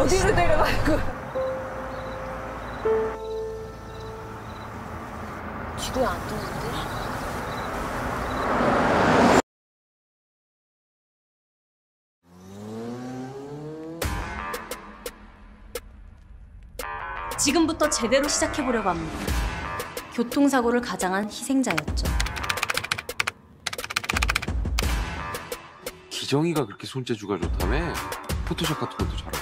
어디로 데려갈 거야? 기도에 안 뜨는데? 지금부터 제대로 시작해보려고 합니다. 교통사고를 가장한 희생자였죠. 기정이가 그렇게 손재주가 좋다며? 포토샵 같은 것도 잘하고.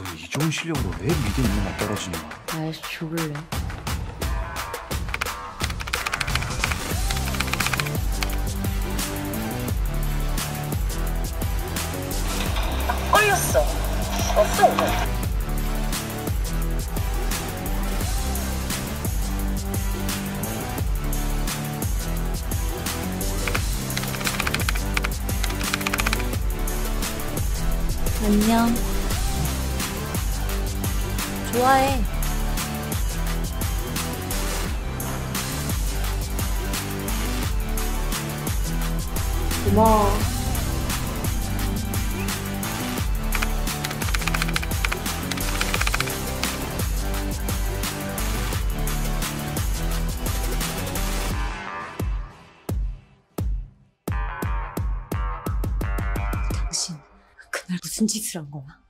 너이 좋은 실력으로 왜 미대 있는 날 떨어지냐? 아이씨 죽을래. 걸렸어. 없어 오늘. 안녕. 좋아해. 고마워. 당신 무슨 짓을 한 거야?